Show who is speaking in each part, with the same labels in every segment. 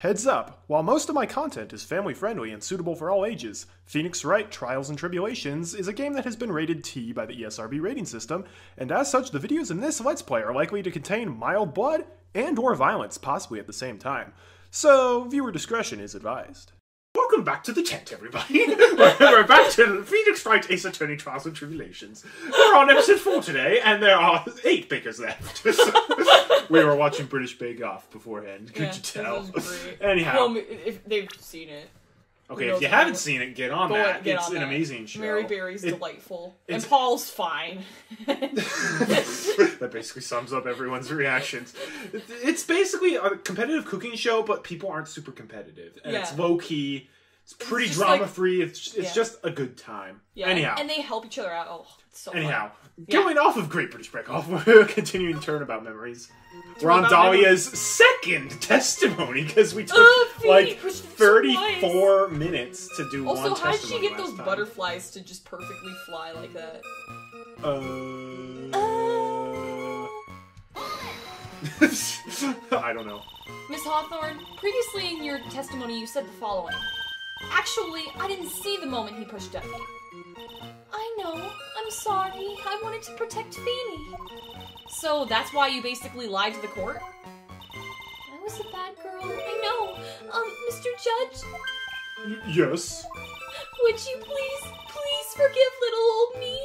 Speaker 1: Heads up, while most of my content is family friendly and suitable for all ages, Phoenix Wright Trials and Tribulations is a game that has been rated T by the ESRB rating system, and as such, the videos in this Let's Play are likely to contain mild blood and or violence, possibly at the same time. So, viewer discretion is advised.
Speaker 2: Welcome back to the tent, everybody. we're, back to Phoenix Wright Ace Attorney Trials and Tribulations. We're on episode four today, and there are eight bakers left. we were watching British Bake Off beforehand. Could
Speaker 3: Yeah,
Speaker 2: you tell?
Speaker 3: This was great.
Speaker 2: Anyhow,
Speaker 3: well, if they've seen it,
Speaker 2: okay, if you haven't seen it, get on that.
Speaker 3: get
Speaker 2: it's
Speaker 3: on
Speaker 2: an
Speaker 3: that.
Speaker 2: amazing show.
Speaker 3: Mary Berry's
Speaker 2: It-
Speaker 3: delightful, and Paul's fine.
Speaker 2: that basically sums up everyone's reactions. It's basically a competitive cooking show, but people aren't super competitive, and it's low key. It's pretty
Speaker 3: just
Speaker 2: drama
Speaker 3: like-
Speaker 2: free. It's it's
Speaker 3: Yeah.
Speaker 2: just a good time.
Speaker 3: yeah,
Speaker 2: Anyhow,
Speaker 3: and they help each other out. Oh, it's so
Speaker 2: anyhow,
Speaker 3: Yeah.
Speaker 2: going off of Great British Bake Off, we're continuing turnabout memories. We're on
Speaker 3: Turnabout
Speaker 2: Dahlia's second testimony because we took
Speaker 3: Ugh,
Speaker 2: like thirty-four minutes to do
Speaker 3: Also,
Speaker 2: one
Speaker 3: how did she get those
Speaker 2: time.
Speaker 3: butterflies to just perfectly fly like that?
Speaker 2: Uh, I don't know.
Speaker 3: Miss Hawthorne, previously in your testimony you said the following. Actually, I didn't see the moment he pushed Duffy. I know. I'm sorry. I wanted to protect Feenie. So that's why you basically lied to the court? I was a bad girl. I know. Um, Mr. Judge,
Speaker 2: Y- yes,
Speaker 3: would you please, please forgive little old me?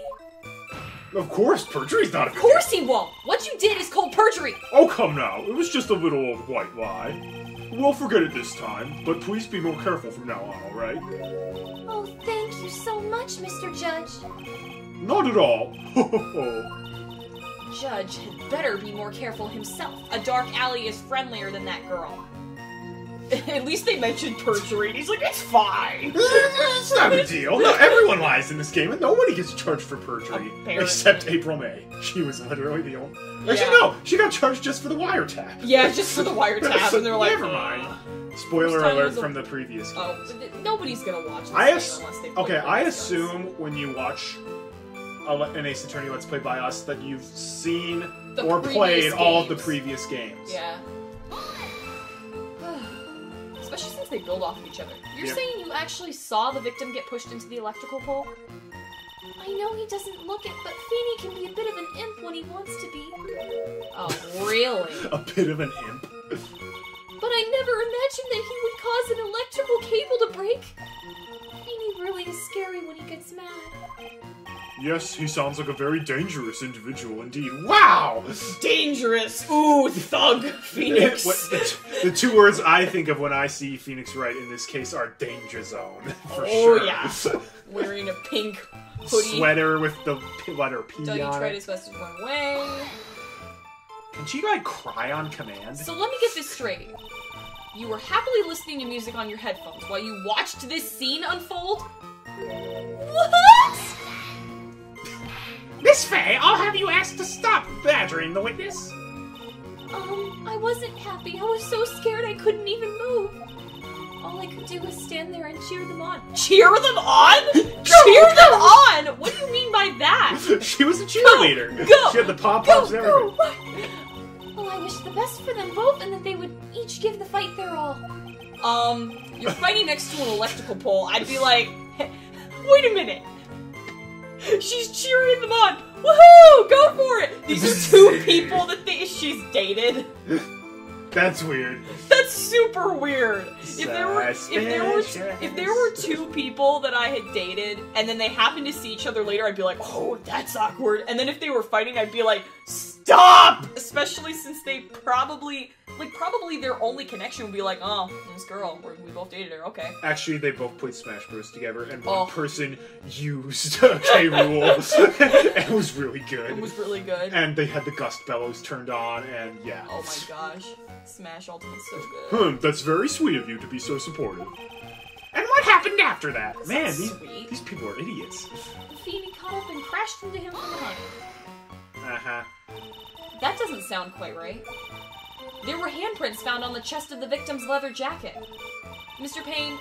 Speaker 2: of course. Perjury's not a
Speaker 3: Of course he won't. What you did is called perjury.
Speaker 2: Oh, come now. It was just a little old white lie. We'll forget it this time, but please be more careful from now on, alright?
Speaker 3: Oh, thank you so much, Mr. Judge.
Speaker 2: Not at all. Ho ho ho.
Speaker 3: Judge had better be more careful himself. A dark alley is friendlier than that girl. At least they mentioned perjury, he's like, it's fine.
Speaker 2: it's not a deal. No, everyone lies in this game, and nobody gets charged for perjury.
Speaker 3: Apparently.
Speaker 2: Except April May. She was literally the only. Actually,
Speaker 3: Yeah.
Speaker 2: no. She got charged just for the wiretap.
Speaker 3: Yeah, just for the wiretap, and they're like,
Speaker 2: Never mind. Spoiler alert from the previous game.
Speaker 3: Oh, th- nobody's gonna watch this
Speaker 2: I ass- okay, I assume when you watch a an Ace Attorney Let's Play by us that you've seen
Speaker 3: The
Speaker 2: or played all of the previous games.
Speaker 3: Yeah. Especially since they build off of each other. You're
Speaker 2: Yep.
Speaker 3: saying you actually saw the victim get pushed into the electrical pole? I know he doesn't look it, but Feenie can be a bit of an imp when he wants to be. Oh, really?
Speaker 2: A bit of an imp.
Speaker 3: But I never imagined that he would cause an electrical cable to break. Feenie really is scary when he gets mad.
Speaker 2: Yes, he sounds like a very dangerous individual indeed. Wow!
Speaker 3: Dangerous! Ooh, thug eh,
Speaker 2: Phoenix! The, the two words I think of when I see Phoenix Wright in this case are danger zone, for
Speaker 3: Oh,
Speaker 2: sure.
Speaker 3: yeah. Wearing a pink hoodie.
Speaker 2: Sweater with the p- letter P
Speaker 3: Dougie
Speaker 2: on
Speaker 3: tried
Speaker 2: it.
Speaker 3: his best to run away.
Speaker 2: Can she like cry on command?
Speaker 3: So let me get this straight. You were happily listening to music on your headphones while you watched this scene unfold? What?
Speaker 2: Miss Fey, I'll have you asked to stop badgering the witness.
Speaker 3: Um, I wasn't happy. I was so scared I couldn't even move. All I could do was stand there and cheer them on. Cheer them on? cheer them on? What do you mean by that?
Speaker 2: she was a cheerleader.
Speaker 3: Go!
Speaker 2: She had the pom
Speaker 3: Go,
Speaker 2: poms and everything.
Speaker 3: go! Well, I wish the best for them both and that they would each give the fight their all. Um, you're fighting next to an electrical pole. I'd be like, wait a minute. She's cheering them on. Woohoo! Go for it! These are two people that they, she's dated.
Speaker 2: That's weird.
Speaker 3: That's super weird. If there were if there were if there were two people that I had dated and then they happened to see each other later, I'd be like, "Oh, that's awkward." And then if they were fighting, I'd be like, "Stop!" Especially since they probably like probably their only connection would be like, "Oh, this girl, we we both dated her." Okay.
Speaker 2: Actually, they both played Smash Bros. together, and one
Speaker 3: Oh.
Speaker 2: person used K. Rool. it was really good.
Speaker 3: It was really good.
Speaker 2: and they had the gust bellows turned on, and yeah.
Speaker 3: Oh my gosh. Smash Ultimate's so good.
Speaker 2: Hmm, that's very sweet of you to be so supportive. And what happened after that? Man,
Speaker 3: That's
Speaker 2: these,
Speaker 3: sweet.
Speaker 2: these people are idiots.
Speaker 3: Feenie caught up and crashed into him from behind.
Speaker 2: Uh huh.
Speaker 3: That doesn't sound quite right. There were handprints found on the chest of the victim's leather jacket. Mr. Payne,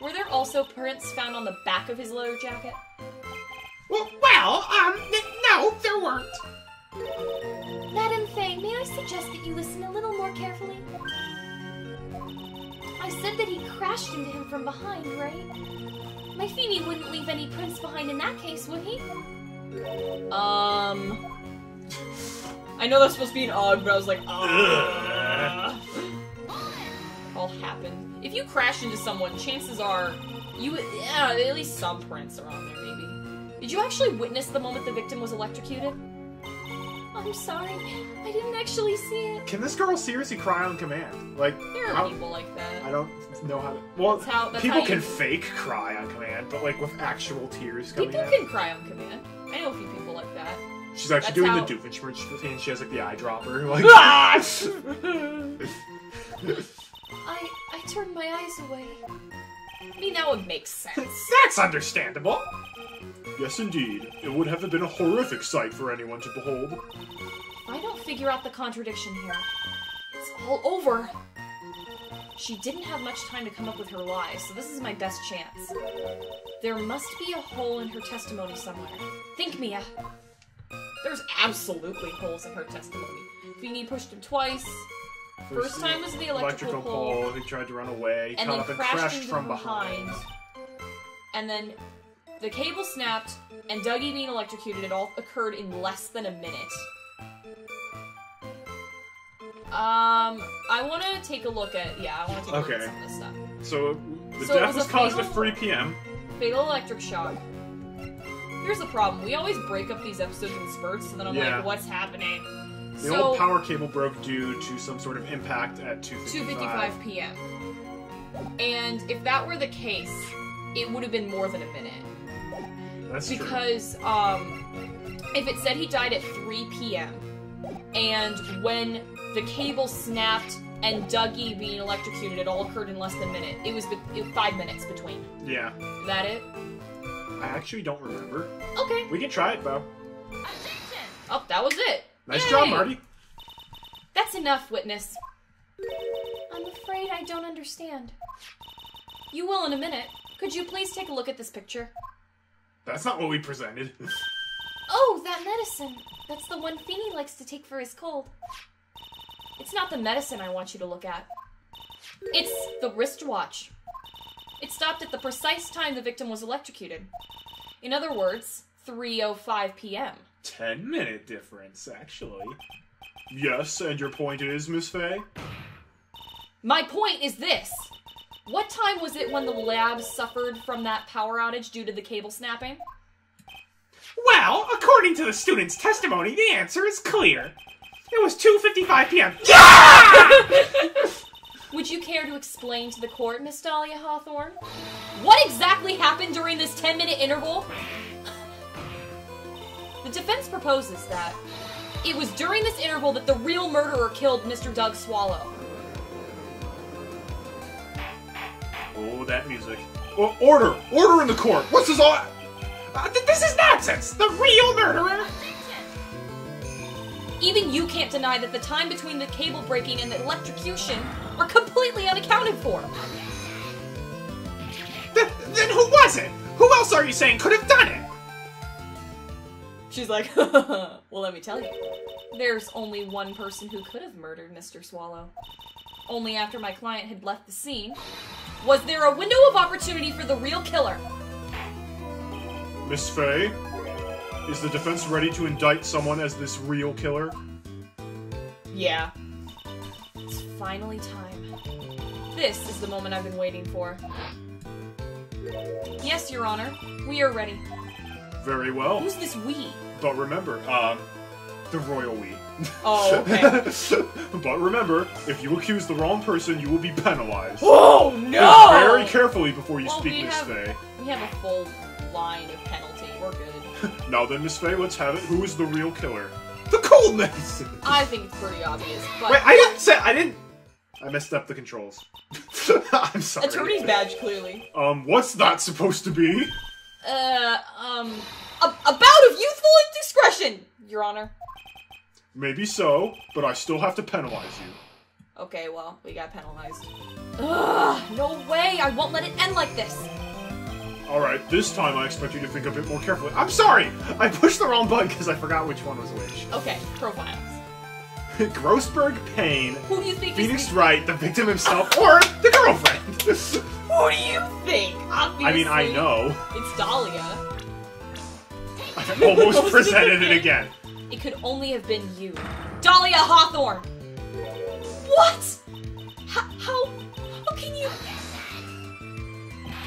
Speaker 3: were there also prints found on the back of his leather jacket?
Speaker 2: Well, well, um, no, there weren't.
Speaker 4: Madam Fey, may I suggest that you listen a little more carefully? I
Speaker 5: I said that he crashed into him from behind, right? My Feenie wouldn't leave any prints behind in that case, would he?
Speaker 3: Um. I know that's supposed to be an ugh, but I was like, ah. ugh. All happened. If you crash into someone, chances are you yeah, at least some prints are on there, maybe. Did you actually witness the moment the victim was electrocuted?
Speaker 5: I'm sorry. I didn't actually see it.
Speaker 2: Can this girl seriously cry on command? Like,
Speaker 3: There are
Speaker 2: how-
Speaker 3: people like that.
Speaker 2: I don't know how to. Well,
Speaker 3: That's how- that's
Speaker 2: people
Speaker 3: how
Speaker 2: can fake cry on command, but like with actual tears coming
Speaker 3: People
Speaker 2: out.
Speaker 3: can cry on command. I know a few people like that.
Speaker 2: She's actually
Speaker 3: That's
Speaker 2: doing
Speaker 3: how-
Speaker 2: the Doofenshmirtz routine. She has like the eyedropper. Like,
Speaker 3: Ah!
Speaker 5: I I turned my eyes away.
Speaker 3: I mean, that would make sense.
Speaker 2: that's understandable. Yes, indeed. It would have been a horrific sight for anyone to behold.
Speaker 3: If I don't figure out the contradiction here, it's all over. She didn't have much time to come up with her lies, so this is my best chance. There must be a hole in her testimony somewhere. Think, Mia. There's absolutely holes in her testimony. Feenie pushed him twice. First time was the electrical, pole,
Speaker 2: He tried to run away.
Speaker 3: and then
Speaker 2: up and
Speaker 3: crashed,
Speaker 2: crashed from
Speaker 3: from behind. And then the cable snapped, and Dougie being electrocuted. It all occurred in less than a minute. Um, I want to take a look at yeah, I want to take a look
Speaker 2: Okay.
Speaker 3: at some of this stuff.
Speaker 2: So the
Speaker 3: So
Speaker 2: death
Speaker 3: was
Speaker 2: was caused at 3 p.m.
Speaker 3: Fatal electric shock. Here's the problem: we always break up these episodes in spurts, and then I'm
Speaker 2: Yeah.
Speaker 3: like, "What's happening?"
Speaker 2: The
Speaker 3: so
Speaker 2: old power cable broke due to some sort of impact at 2:55.
Speaker 3: 2:55 p.m. And if that were the case, it would have been more than a minute.
Speaker 2: That's true.
Speaker 3: because um, if it said he died at 3 p.m. and when the cable snapped and Dougie being electrocuted, it all occurred in less than a minute. It was it was five minutes between.
Speaker 2: Yeah.
Speaker 3: Is that it?
Speaker 2: I actually don't remember.
Speaker 3: Okay.
Speaker 2: We can try it, Bo.
Speaker 3: Oh, that was it.
Speaker 2: Nice
Speaker 3: Yay!
Speaker 2: job, Marty.
Speaker 3: That's enough, witness.
Speaker 5: I'm afraid I don't understand.
Speaker 3: You will in a minute. Could you please take a look at this picture?
Speaker 2: That's not what we presented.
Speaker 5: Oh, that medicine. That's the one Feenie likes to take for his cold.
Speaker 3: It's not the medicine I want you to look at. It's the wristwatch. It stopped at the precise time the victim was electrocuted. In other words, 3:05 p.m.
Speaker 2: 10 minute difference, actually. Yes, and your point is, Miss Fey?
Speaker 3: My point is this. What time was it when the lab suffered from that power outage due to the cable snapping?
Speaker 6: Well, according to the student's testimony, the answer is clear. It was 2:55 p.m.
Speaker 3: Would you care to explain to the court, Miss Dahlia Hawthorne? What exactly happened during this 10 minute interval? The defense proposes that it was during this interval that the real murderer killed Mr. Doug Swallow.
Speaker 2: Oh, that music. Oh, order! Order in the court! What's this all?
Speaker 6: Uh, th- this is nonsense. The real murderer.
Speaker 3: Even you can't deny that the time between the cable breaking and the electrocution are completely unaccounted for.
Speaker 6: Th- then who was it? Who else are you saying could have done it?
Speaker 3: She's like, well, let me tell you. There's only one person who could have murdered Mr. Swallow. Only after my client had left the scene was there a window of opportunity for the real killer.
Speaker 2: Miss Fey? Is the defense ready to indict someone as this real killer?
Speaker 3: Yeah. It's finally time. This is the moment I've been waiting for. Yes, Your Honor. We are ready.
Speaker 2: Very well.
Speaker 3: Who's this we?
Speaker 2: But remember, um, the royal we.
Speaker 3: Oh, okay.
Speaker 2: but remember, if you accuse the wrong person, you will be penalized.
Speaker 3: oh
Speaker 2: Think
Speaker 3: no!
Speaker 2: Very carefully before you
Speaker 3: Well,
Speaker 2: speak,
Speaker 3: we
Speaker 2: Miss
Speaker 3: have-
Speaker 2: Fey.
Speaker 3: We have a full line of penalty. We're good.
Speaker 2: Now then, Miss Fey, let's have it. Who is the real killer?
Speaker 6: The coldness.
Speaker 3: I think it's pretty obvious, but
Speaker 6: Wait, I didn't say. I didn't.
Speaker 2: I messed up the controls. I'm sorry.
Speaker 3: attorney's badge clearly.
Speaker 2: Um, what's that supposed to be?
Speaker 3: Uh, um, a, a bout of youthful indiscretion, Your Honor.
Speaker 2: Maybe so, but I still have to penalize you.
Speaker 3: Okay, well, we got penalized. Ugh, no way! I won't let it end like this.
Speaker 2: Alright, this time I expect you to think a bit more carefully. I'm sorry! I pushed the wrong button because I forgot which one was which.
Speaker 3: Okay, profiles.
Speaker 2: Grossberg Payne,
Speaker 3: Who do you think
Speaker 2: Phoenix? Wright, the victim himself, or the girlfriend! Who do you think? Obviously, I mean, I know.
Speaker 3: It's Dahlia.
Speaker 2: I almost presented it again.
Speaker 3: It could only have been you. Dahlia Hawthorne! What? How, how, how can you...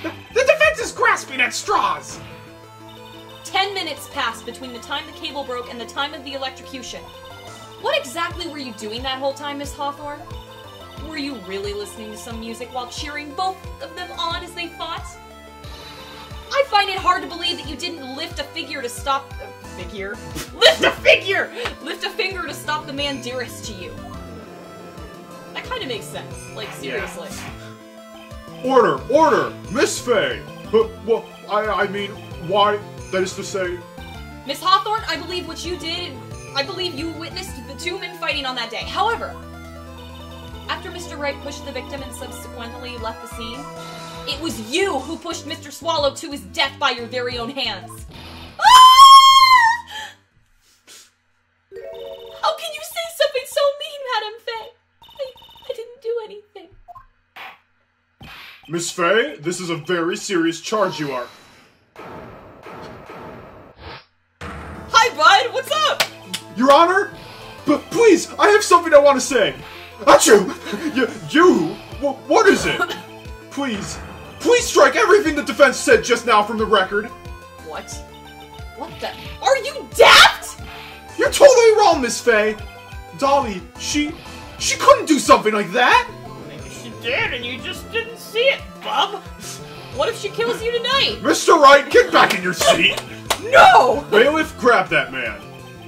Speaker 7: The, the defense is grasping at straws!
Speaker 3: Ten minutes passed between the time the cable broke and the time of the electrocution. What exactly were you doing that whole time, Miss Hawthorne? Were you really listening to some music while cheering both of them on as they fought? I find it hard to believe that you didn't lift a figure to stop. Uh, figure? lift a figure! Lift a finger to stop the man dearest to you. That kind of makes sense. Like, seriously.
Speaker 2: Order! Order! Miss Fey! But, well, I, I mean, why? That is to say.
Speaker 3: Miss Hawthorne, I believe what you did. I believe you witnessed two men fighting on that day. However, after Mr. Wright pushed the victim and subsequently left the scene, it was you who pushed Mr. Swallow to his death by your very own hands. Ah! How can you say something so mean, Madame Fey? I, I didn't do anything.
Speaker 2: Miss Fey, this is a very serious charge you are.
Speaker 3: Hi, bud. What's up?
Speaker 2: Your Honor? Something I want to say. Achoo! You, you? Wh- what is it? Please, please strike everything the defense said just now from the record.
Speaker 3: What? What the? Are you daft?
Speaker 2: You're totally wrong, Miss Fey. Dollie, she, she couldn't do something like that.
Speaker 3: Maybe she did, and you just didn't see it, bub. What if she kills you tonight?
Speaker 2: Mr. Wright, get back in your seat.
Speaker 3: No!
Speaker 2: Bailiff, grab that man.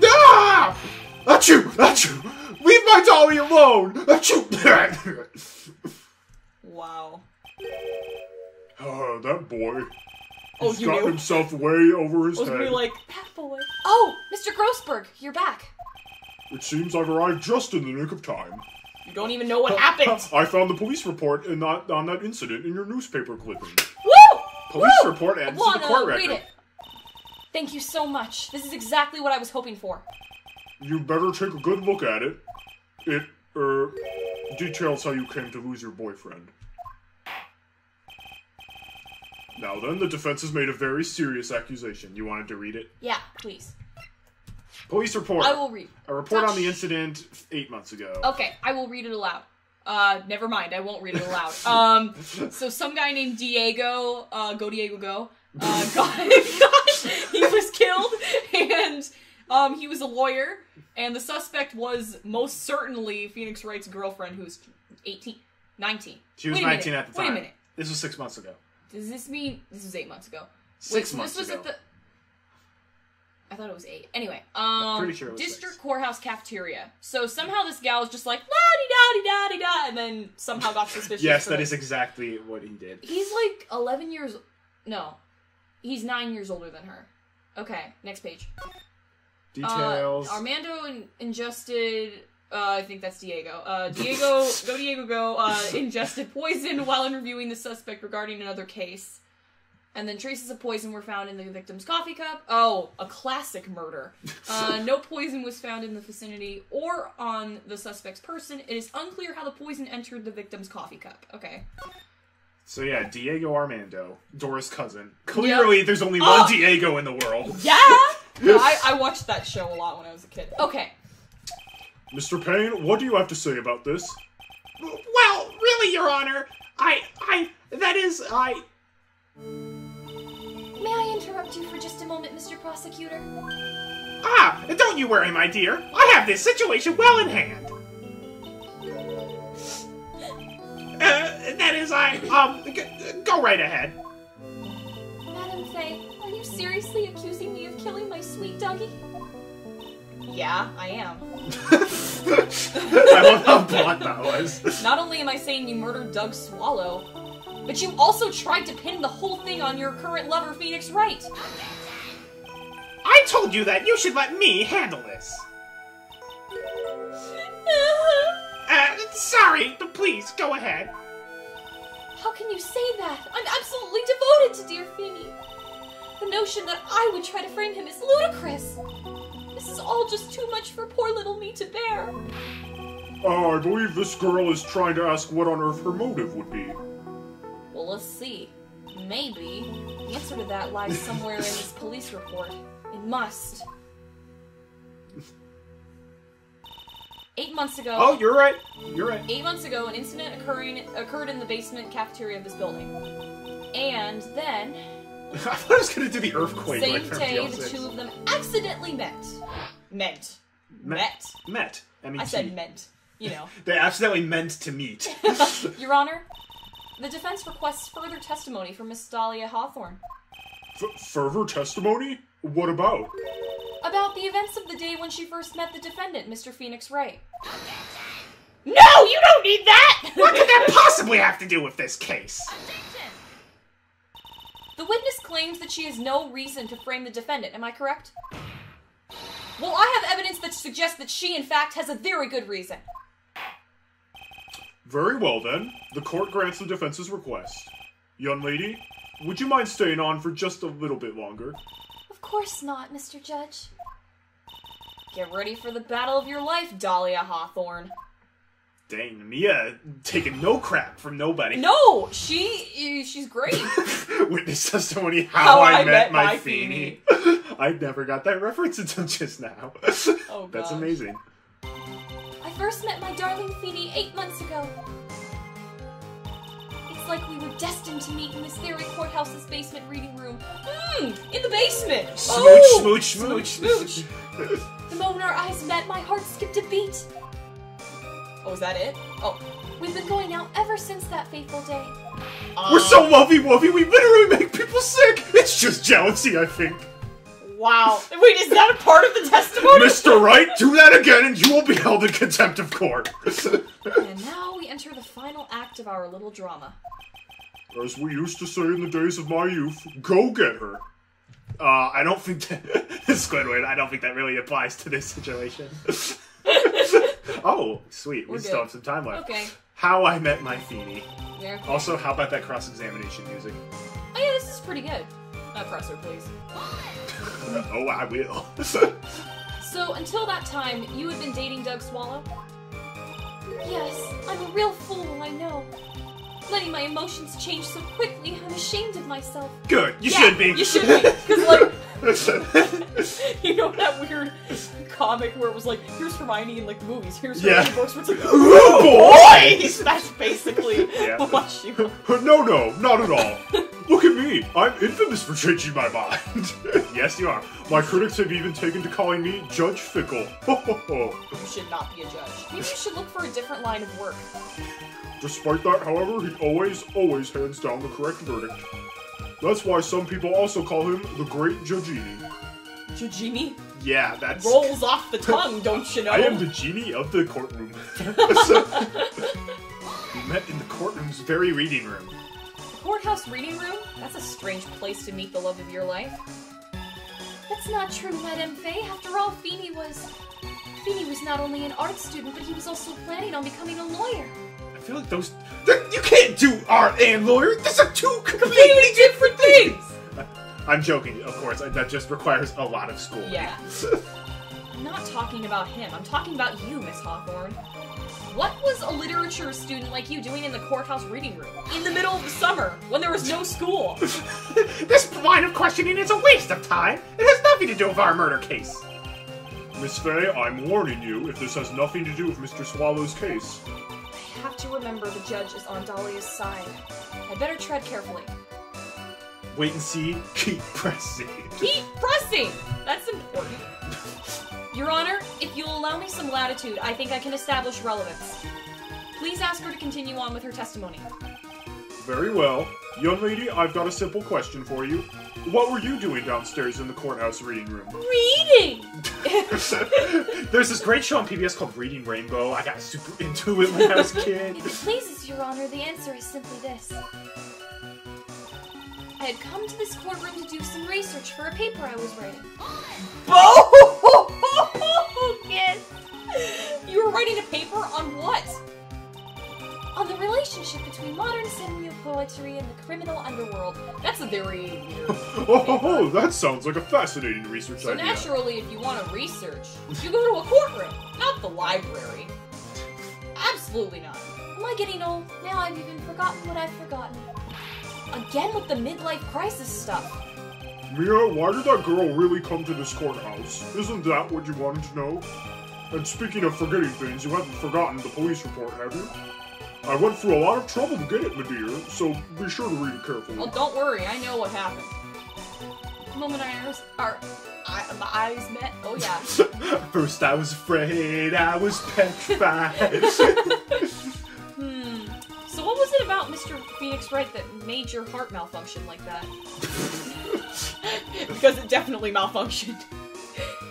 Speaker 2: Ah! Achoo! Achoo! Leave my dolly alone! Achoo!
Speaker 3: Wow.
Speaker 2: Ah, that boy.
Speaker 3: Oh,
Speaker 2: He's
Speaker 3: you
Speaker 2: got
Speaker 3: knew?
Speaker 2: himself way over his
Speaker 3: I was
Speaker 2: head.
Speaker 3: be like, that boy. Oh, Mr. Grossberg, you're back.
Speaker 2: It seems I've arrived just in the nick of time.
Speaker 3: You don't even know what happened.
Speaker 2: I found the police report in that, on that incident in your newspaper clipping.
Speaker 3: Woo!
Speaker 2: Police
Speaker 3: Woo!
Speaker 2: report to the court
Speaker 3: read
Speaker 2: record.
Speaker 3: it. Thank you so much. This is exactly what I was hoping for.
Speaker 2: You better take a good look at it. It, er, details how you came to lose your boyfriend. Now then, the defense has made a very serious accusation. You wanted to read it?
Speaker 3: Yeah, please.
Speaker 2: Police report.
Speaker 3: I will read.
Speaker 2: A report
Speaker 3: Touch.
Speaker 2: on the incident eight months ago.
Speaker 3: Okay, I will read it aloud. Uh, never mind, I won't read it aloud. Um, so some guy named Diego, uh, go Diego go, uh, got, got, he was killed, and, um, he was a lawyer, and the suspect was most certainly Phoenix Wright's girlfriend, who's 18, 19.
Speaker 2: She was 19
Speaker 3: minute,
Speaker 2: at the time.
Speaker 3: Wait a minute.
Speaker 2: This was six months ago.
Speaker 3: Does this mean, this was eight months ago.
Speaker 2: Six
Speaker 3: Wait, so
Speaker 2: months
Speaker 3: this was
Speaker 2: ago.
Speaker 3: at the, I thought it was eight. Anyway, um,
Speaker 2: Pretty sure it was
Speaker 3: district
Speaker 2: six.
Speaker 3: courthouse cafeteria. So somehow this gal was just like la di da di da di da, and then somehow got suspicious.
Speaker 2: Yes, that is exactly what he did.
Speaker 3: He's like eleven years. No, he's nine years older than her. Okay, next page.
Speaker 2: Details.
Speaker 3: Uh, Armando in- ingested. Uh, I think that's Diego. Uh, Diego, go Diego, go. Uh, ingested poison while interviewing the suspect regarding another case, and then traces of poison were found in the victim's coffee cup. Oh, a classic murder. Uh, no poison was found in the vicinity or on the suspect's person. It is unclear how the poison entered the victim's coffee cup. Okay.
Speaker 2: so yeah, Diego Armando, Dora's cousin. Clearly, there's only
Speaker 3: Oh.
Speaker 2: one Diego in the world.
Speaker 3: Yeah. No, I, I watched that show a lot when I was a kid. Okay.
Speaker 2: Mr. Payne, what do you have to say about this?
Speaker 7: Well, really, Your Honor, I, I, that is, I.
Speaker 8: May I interrupt you for just a moment, Mr. Prosecutor?
Speaker 7: Ah, don't you worry, my dear. I have this situation well in hand. Uh, that is, I, um, g- go right ahead.
Speaker 8: Madam Faye, are you seriously accusing me of killing my sweet doggy?
Speaker 3: Yeah, I am.
Speaker 2: I love how blunt that was.
Speaker 3: Not only am I saying you murdered Doug Swallow, but you also tried to pin the whole thing on your current lover, Phoenix Wright.
Speaker 7: I told you that you should let me handle this. Uh, sorry, but please, go ahead.
Speaker 8: How can you say that? I'm absolutely devoted to dear Feenie. The notion that I would try to frame him is ludicrous. This is all just too much for poor little me to bear.
Speaker 2: Oh, I believe this girl is trying to ask what on earth her motive would be.
Speaker 3: Well, let's see.
Speaker 4: Maybe. The answer to that lies somewhere in this police report. It must. Eight months ago.
Speaker 2: Oh, you're right. You're right.
Speaker 4: Eight months ago, an incident occurring occurred in the basement cafeteria of this building. And then,
Speaker 2: I thought I was gonna do the earthquake
Speaker 4: same
Speaker 2: like
Speaker 4: day, the two of them accidentally met.
Speaker 3: Meant.
Speaker 2: Met. Met. I
Speaker 3: I said meant. You know.
Speaker 2: they accidentally meant to meet.
Speaker 4: Your Honor, the defense requests further testimony from Miss Dahlia Hawthorne
Speaker 2: F- further testimony? What about?
Speaker 4: about the events of the day when she first met the defendant, Mr. Phoenix Wright.
Speaker 3: No, you don't need that!
Speaker 2: What could that possibly have to do with this case?
Speaker 4: The witness claims that she has no reason to frame the defendant. Am I correct? Well, I have evidence that suggests that she, in fact, has a very good reason.
Speaker 1: Very well then. The court grants the defense's request. Young lady, would you mind staying on for just a little bit longer?
Speaker 4: Of course not, Mr. Judge.
Speaker 3: Get ready for the battle of your life, Dahlia Hawthorne.
Speaker 2: Dang, Mia taking no crap from nobody.
Speaker 3: No, she she's great.
Speaker 2: Witness testimony how,
Speaker 3: How
Speaker 2: I,
Speaker 3: I
Speaker 2: met,
Speaker 3: met
Speaker 2: my
Speaker 3: my
Speaker 2: Feenie. I never got that reference until just now.
Speaker 3: Oh,
Speaker 2: That's
Speaker 3: gosh.
Speaker 2: amazing.
Speaker 4: I first met my darling Feenie eight months ago. It's like we were destined to meet in this very courthouse's basement reading room.
Speaker 3: Hmm, in the basement.
Speaker 2: Smooch,
Speaker 3: oh,
Speaker 2: smooch, smooch,
Speaker 3: smooch.
Speaker 4: The moment our eyes met, my heart skipped a beat.
Speaker 3: Oh, is that it? Oh,
Speaker 4: We've been going out ever since that fateful day.
Speaker 2: We're
Speaker 3: um,
Speaker 2: so lovey wovey, we literally make people sick. It's just jealousy, I think.
Speaker 3: Wow. Wait, is that a part of the testimony?
Speaker 2: Mr. Wright, do that again and you will be held in contempt of court.
Speaker 4: And now we enter the final act of our little drama.
Speaker 1: As we used to say in the days of my youth, go get her.
Speaker 2: Uh, I don't think that Squidward. I don't think that really applies to this situation. oh, sweet. We
Speaker 3: We're
Speaker 2: still
Speaker 3: good.
Speaker 2: have some time left.
Speaker 3: Okay.
Speaker 2: How I Met My Feenie.
Speaker 3: Yeah.
Speaker 2: Also, how about that cross-examination music?
Speaker 3: Oh yeah, this is pretty good. Uh, presser, please.
Speaker 2: oh, I will.
Speaker 4: So until that time, you had been dating Doug Swallow? Yes, I'm a real fool, I know. Letting my emotions change so quickly, I'm ashamed of myself.
Speaker 2: Good. You
Speaker 3: Yeah,
Speaker 2: should be.
Speaker 3: You should be. Because, like, you know that weird comic where it was like, here's Hermione in like the movies, here's
Speaker 2: Yeah.
Speaker 3: Hermione books where it's like,
Speaker 2: Oh,
Speaker 3: boys! That's basically
Speaker 2: Yeah.
Speaker 3: what she
Speaker 1: no, no, not at all. Look at me. I'm infamous for changing my mind.
Speaker 2: yes, you are.
Speaker 1: my critics have even taken to calling me Judge Fickle. Ho, ho, ho.
Speaker 3: You should not be a judge.
Speaker 4: Maybe you should look for a different line of work.
Speaker 1: Despite that, however, he always, always hands down the correct verdict. That's why some people also call him the Great Judgini.
Speaker 3: Judgini
Speaker 2: Yeah, that's.
Speaker 3: rolls off the tongue, don't you know?
Speaker 2: I am the genie of the courtroom. we met in the courtroom's very reading room.
Speaker 3: The courthouse reading room? That's a strange place to meet the love of your life.
Speaker 4: That's not true, Madame Fey. After all, Feenie was. Feenie was not only an art student, but he was also planning on becoming a lawyer.
Speaker 2: I feel like those. You can't do art and lawyer. These are two completely
Speaker 3: Completely different things!
Speaker 2: I'm joking, of course. That just requires a lot of school.
Speaker 3: Yeah. I'm not talking about him. I'm talking about you, Miss Hawthorne. What was a literature student like you doing in the courthouse reading room? In the middle of the summer, when there was no school?
Speaker 2: this line of questioning is a waste of time. It has nothing to do with our murder case.
Speaker 1: Miss Fey, I'm warning you if this has nothing to do with Mr. Swallow's case.
Speaker 4: To remember the judge is on Dahlia's side. I better tread carefully.
Speaker 2: Wait and see. Keep pressing.
Speaker 3: Keep pressing! That's important.
Speaker 4: Your Honor, if you'll allow me some latitude, I think I can establish relevance. Please ask her to continue on with her testimony.
Speaker 1: Very well. Young lady, I've got a simple question for you. What were you doing downstairs in the courthouse reading room?
Speaker 3: Reading!
Speaker 2: There's this great show on PBS called Reading Rainbow. I got super into it when I was a kid.
Speaker 4: If it pleases Your Honor, the answer is simply this. I had come to this courtroom to do some research for a paper I was writing.
Speaker 3: Focus! You were writing a paper on what?
Speaker 4: On the relationship between modern semi poetry and the criminal underworld.
Speaker 3: That's a very.
Speaker 1: Oh, that sounds like a fascinating research
Speaker 3: So
Speaker 1: idea.
Speaker 3: naturally, if you want to research, you go to a courtroom, not the library. Absolutely not.
Speaker 4: Am I getting old? Now I've even forgotten what I've forgotten. Again with the midlife crisis stuff.
Speaker 2: Mia, why did that girl really come to this courthouse? Isn't that what you wanted to know? And speaking of forgetting things, you haven't forgotten the police report, have you? I went through a lot of trouble to get it, my dear, so be sure to read it carefully.
Speaker 3: Well, don't worry, I know what happened. The moment eyes, our, I, my eyes met, oh yeah.
Speaker 2: First I was afraid, I was petrified.
Speaker 3: hmm. So what was it about Mr. Phoenix Wright that made your heart malfunction like that? because it definitely malfunctioned.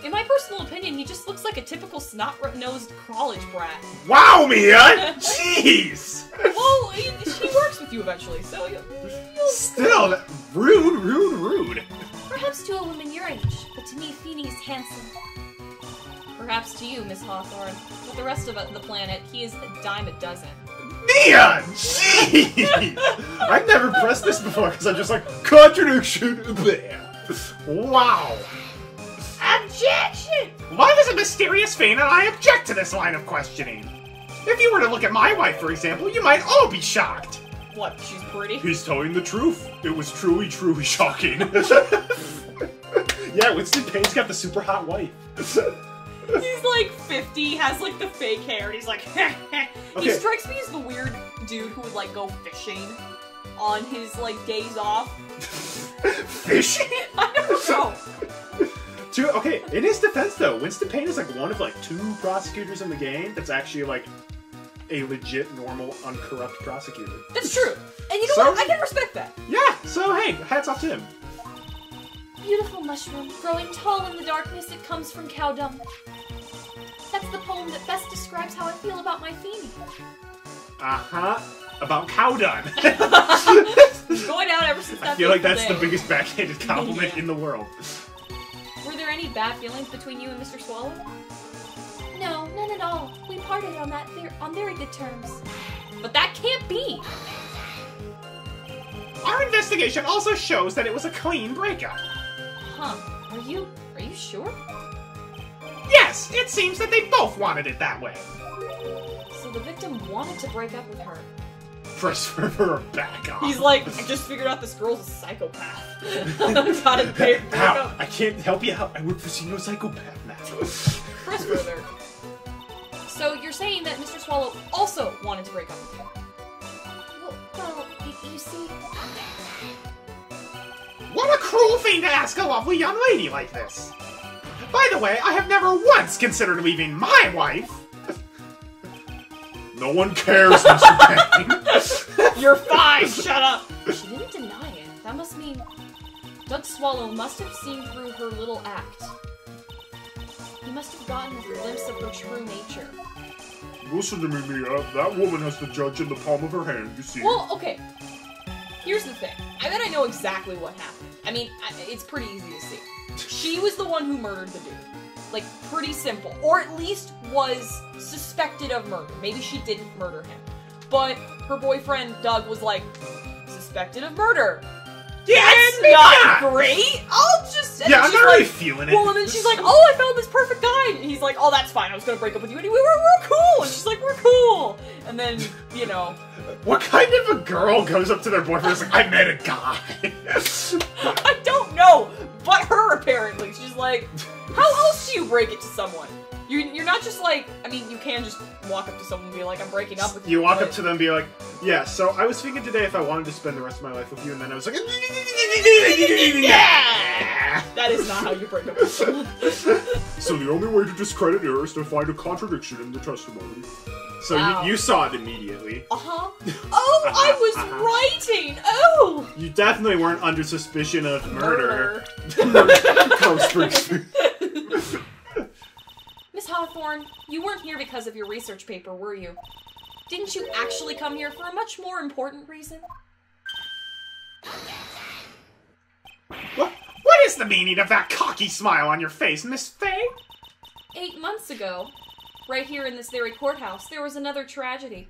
Speaker 3: In my personal opinion, he just looks like a typical snot-nosed college brat.
Speaker 2: Wow, Mia! Jeez!
Speaker 3: well, he, he, works with you eventually, so you'll, you'll
Speaker 2: Still, rude, rude, rude.
Speaker 4: Perhaps to a woman your age, but to me, Feenie is handsome.
Speaker 3: Perhaps to you, Miss Hawthorne, but the rest of the planet, he is a dime a dozen.
Speaker 2: Mia! Jeez! I've never pressed this before because I'm just like, contradiction there. Wow.
Speaker 9: Objection! Why does a mysterious fiend and I object to this line of questioning? If you were to look at my wife, for example, you might all be shocked.
Speaker 3: What, she's pretty?
Speaker 2: He's telling the truth. It was truly, truly shocking. yeah, Winston Payne's got the super hot wife.
Speaker 3: he's like 50, has like the fake hair, and he's like, okay. He strikes me as the weird dude who would like go fishing on his like days off.
Speaker 2: fishing?
Speaker 3: I don't know.
Speaker 2: Two, okay, in his defense though, Winston Payne is like one of like two prosecutors in the game that's actually like a legit, normal, uncorrupt prosecutor.
Speaker 3: That's true. And you know so, what? I can respect that.
Speaker 2: Yeah, so hey, hats off to him.
Speaker 4: Beautiful mushroom, growing tall in the darkness, it comes from cow dung. That's the poem that best describes how I feel about my Feenie.
Speaker 2: Uh-huh. About cow dung.
Speaker 3: Going out ever since that
Speaker 2: I feel like that's day. the biggest backhanded compliment yeah. in the world.
Speaker 3: Were there any bad feelings between you and Mr. Swallow?
Speaker 4: No, none at all. We parted on that on very good terms.
Speaker 3: But that can't be.
Speaker 9: Our investigation also shows that it was a clean breakup.
Speaker 3: Huh. Are you are you sure?
Speaker 9: Yes, it seems that they both wanted it that way.
Speaker 3: So the victim wanted to break up with her.
Speaker 2: Press for her back off.
Speaker 3: He's like, I just figured out this girl's a psychopath. Gotta pay,
Speaker 2: Ow, I can't help you out. I work for Senior Psychopath now.
Speaker 3: Press further. So you're saying that Mr. Swallow also wanted to break up with you?
Speaker 4: Well, well you, you see...
Speaker 9: What a cruel thing to ask a lovely young lady like this! By the way, I have never once considered leaving my wife!
Speaker 2: No one cares, Mr.
Speaker 3: Payne. You're fine, shut up!
Speaker 4: She didn't deny it. That must mean Doug Swallow must have seen through her little act. He must have gotten a glimpse of her true nature.
Speaker 2: Listen to me, Mia. That woman has the judge in the palm of her hand, you see.
Speaker 3: Well, okay. Here's the thing. I bet I know exactly what happened. I mean, it's pretty easy to see. She was the one who murdered the dude. Like, pretty simple. Or at least was suspected of murder. Maybe she didn't murder him. But her boyfriend, Doug, was like, suspected of murder. That's not great. I'll just
Speaker 2: yeah, I'm not really feeling it.
Speaker 3: Well, and then she's like, "Oh, I found this perfect guy," and he's like, "Oh, that's fine. I was gonna break up with you anyway. We're, we're cool." And she's like, "We're cool." And then you know,
Speaker 2: what kind of a girl goes up to their boyfriend and is like, "I met a guy"?
Speaker 3: I don't know, but her apparently. She's like, "How else do you break it to someone?" You're, you're not just like, I mean, you can just walk up to someone and be like, I'm breaking up with
Speaker 2: you.
Speaker 3: You
Speaker 2: walk but... up to them and be like, yeah, so I was thinking today if I wanted to spend the rest of my life with you, and then I was like,
Speaker 3: yeah! That is not how you break up with someone.
Speaker 2: so the only way to discredit her is to find a contradiction in the testimony. So wow. you, you, saw it immediately.
Speaker 3: Uh huh. Oh, I was uh-huh. writing. Oh.
Speaker 2: You definitely weren't under suspicion of murder. murder.
Speaker 4: Miss Hawthorne, you weren't here because of your research paper, were you? Didn't you actually come here for a much more important reason?
Speaker 9: What, what is the meaning of that cocky smile on your face, Miss Fey?
Speaker 4: Eight months ago, right here in this very courthouse, there was another tragedy.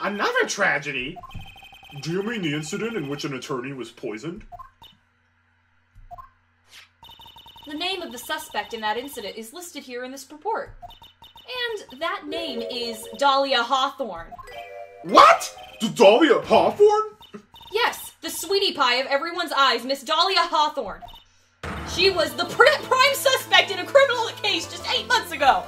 Speaker 9: Another tragedy?
Speaker 2: Do you mean the incident in which an attorney was poisoned?
Speaker 4: The name of the suspect in that incident is listed here in this report. And that name is Dahlia Hawthorne.
Speaker 9: What?
Speaker 2: The Dahlia Hawthorne?
Speaker 4: Yes, the
Speaker 3: sweetie pie of everyone's eyes, Miss Dahlia Hawthorne. She was the pr- prime suspect in a criminal case just eight months ago.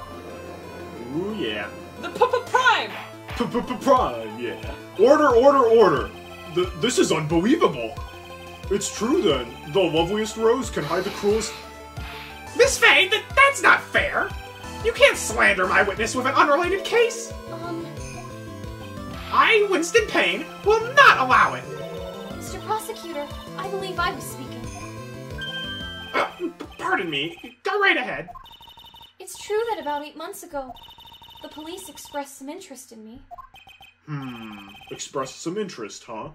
Speaker 2: Ooh, yeah.
Speaker 3: The Papa
Speaker 2: Prime! Papa Prime, yeah. Order, order, order. Th- this is unbelievable. It's true then. The loveliest rose can hide the cruelest.
Speaker 10: Miss Fey, th- that's not fair. You can't slander my witness with an unrelated case.
Speaker 11: Um,
Speaker 10: I, Winston Payne, will not allow it.
Speaker 11: Mr. Prosecutor, I believe I was speaking.
Speaker 10: Uh, pardon me. Go right ahead.
Speaker 11: It's true that about eight months ago, the police expressed some interest in me.
Speaker 2: Hmm. Expressed some interest, huh?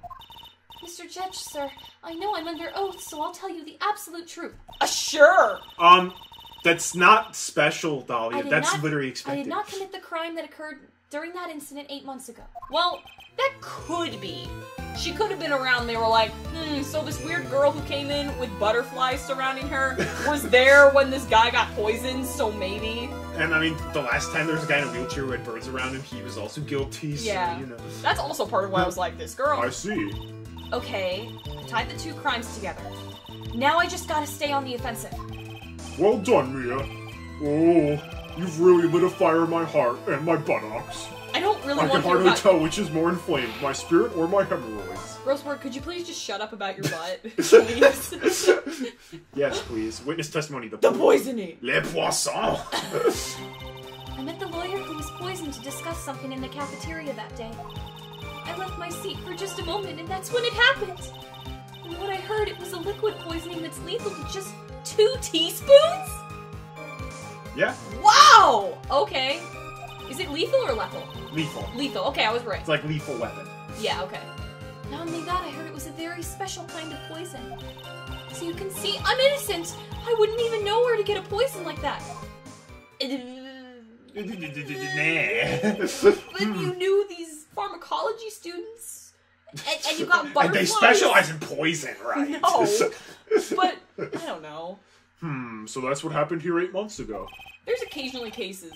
Speaker 11: Mr. Judge, sir, I know I'm under oath, so I'll tell you the absolute truth.
Speaker 3: Uh, sure.
Speaker 2: Um, that's not special,
Speaker 11: I
Speaker 2: Dahlia. That's
Speaker 11: not-
Speaker 2: literally expected.
Speaker 11: I did not commit the crime that occurred during that incident eight months ago.
Speaker 3: Well, that could be. She could have been around. They were like, hmm, so this weird girl who came in with butterflies surrounding her was there when this guy got poisoned, so maybe.
Speaker 2: And I mean, the last time there was a guy in a wheelchair who had birds around him, he was also guilty. So,
Speaker 3: Yeah.
Speaker 2: you know.
Speaker 3: That's also part of why I was like, this girl.
Speaker 2: I see.
Speaker 3: Okay, I tied the two crimes together. Now I just gotta stay on the offensive.
Speaker 2: Well done, Mia. Oh, you've really lit a fire in my heart and my buttocks.
Speaker 3: I don't really
Speaker 2: I can
Speaker 3: want to hear
Speaker 2: hardly
Speaker 3: about.
Speaker 2: tell which is more inflamed, my spirit or my hemorrhoids.
Speaker 3: Rosewood, could you please just shut up about your butt, please?
Speaker 2: Yes, please. Witness testimony. The,
Speaker 3: the poisoning.
Speaker 2: Le poisson.
Speaker 11: I met the lawyer who was poisoned to discuss something in the cafeteria that day. I left my seat for just a moment, and that's when it happened. And what I heard, it was a liquid poisoning that's lethal to just
Speaker 3: Two teaspoons?
Speaker 2: Yeah,
Speaker 3: Wow! Okay. Is it lethal or lethal?
Speaker 2: lethal.
Speaker 3: Lethal. Okay, I was right.
Speaker 2: It's like lethal weapon.
Speaker 3: Yeah, okay.
Speaker 11: Not only that, I heard it was a very special kind of poison. So you can see, I'm innocent. I wouldn't even know where to get a poison like that.
Speaker 3: But you knew these pharmacology students, and, and you got butterflies.
Speaker 10: And they specialize in poison, right?
Speaker 3: No, but I don't know.
Speaker 2: Hmm, so that's what happened here eight months ago.
Speaker 3: There's occasionally cases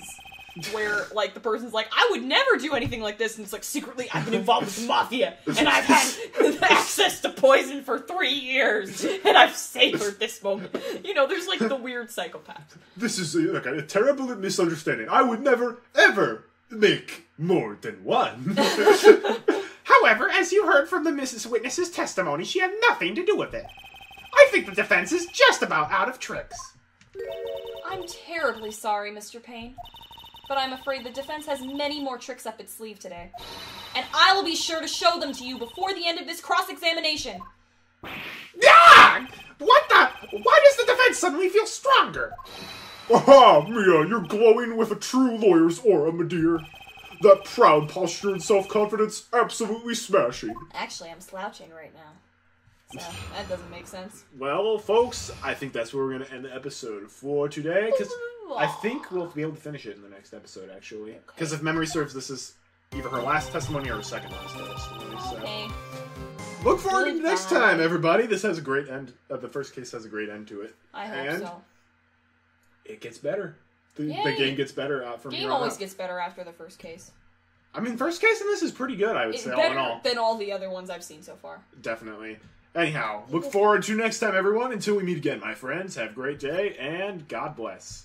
Speaker 3: where, like, the person's like, "I would never do anything like this," and it's like, secretly, I've been involved with the mafia, and I've had access to poison for three years, and I've savored this moment. You know, there's like the weird psychopath.
Speaker 2: This is a, like a terrible misunderstanding. I would never, ever make more than one.
Speaker 10: However, as you heard from the Mrs. Witness's testimony, she had nothing to do with it. I think the defense is just about out of tricks.
Speaker 11: I'm terribly sorry, Mr. Payne. But I'm afraid the defense has many more tricks up its sleeve today.
Speaker 3: And I will be sure to show them to you before the end of this cross examination.
Speaker 10: Yeah! What the? Why does the defense suddenly feel stronger?
Speaker 2: Aha, Mia, you're glowing with a true lawyer's aura, my dear. That proud posture and self-confidence, absolutely smashing.
Speaker 3: Actually, I'm slouching right now. So that doesn't make sense.
Speaker 2: Well, folks, I think that's where we're going to end the episode for today, because I think we'll be able to finish it in the next episode, actually. Because if memory serves, this is either her last testimony or her second last testimony, so...
Speaker 3: Okay.
Speaker 2: Look forward to next time, everybody. This has a great end. Uh, the first case has a great end to it.
Speaker 3: I hope
Speaker 2: and
Speaker 3: so.
Speaker 2: it gets better. The, the game gets better out from
Speaker 3: Game always
Speaker 2: out.
Speaker 3: gets better after the first case.
Speaker 2: I mean, first case in this is pretty good. I would
Speaker 3: It's
Speaker 2: say, all in all,
Speaker 3: than all the other ones I've seen so far.
Speaker 2: definitely. Anyhow, look forward to next time, everyone. Until we meet again, my friends. Have a great day and God bless.